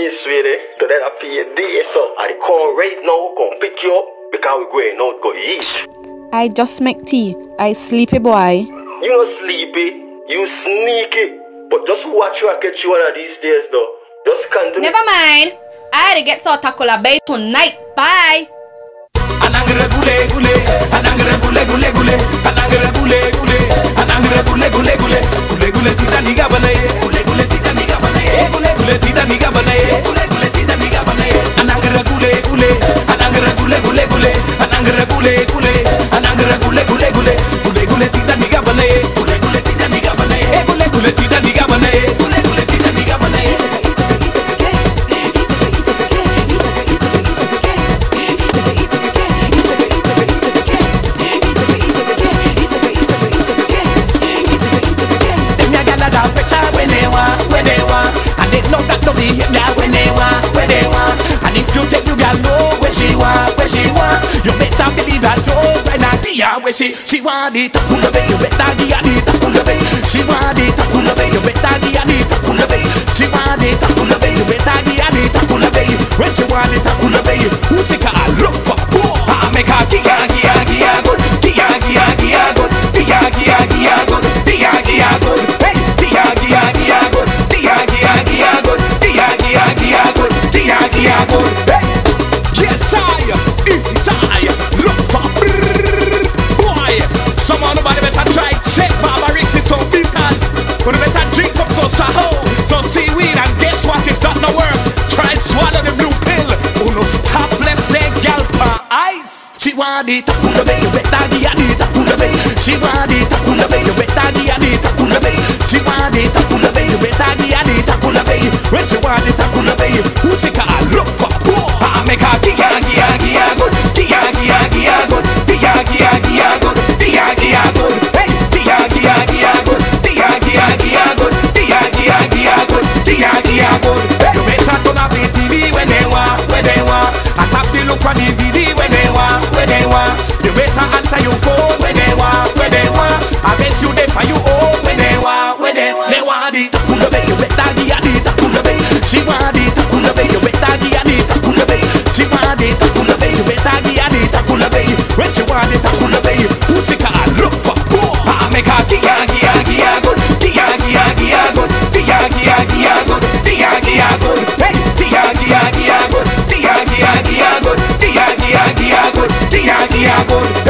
me sweetie. To that I pay a day, so I call right now, come pick you up, because we going out go eat. I just make tea. I sleepy boy. You no sleepy, you sneaky. But just watch you I catch you one of these days though. Just continue. Never mind. I had to get sort of cola bay tonight. Bye. anangre gule gule anangre gule gule gule anangre gule gule anangre gule gule gule Da pressure when they want, when they want. And they know that no behavior when they want, when they want. And if you take you gyal know where she want, where she want, you better believe that Joe when I dia where she she want it takula bay. You ice. She want it takula bay, you better give it takula bay. She want it takula bay, you better give it takula bay. She want it takula bay, you better give it takula bay. When she want it takula bay, who she can look for? you for where they want, where they want. I bet you they for you oh where they want, where they want. They want it, takuna bay, you bet that the adi, takuna bay. She want it, takuna bay, you bet that the adi, takuna bay. She want it, takuna bay, you bet that the adi, takuna bay. When she want it, takuna bay, who she can look for? Who I make her gia, gia, gia good, gia, gia, gia good, gia, gia, gia good, gia, gia good. Hey, gia, gia, gia good, gia, gia, gia good, gia, gia, gia good, gia, gia good.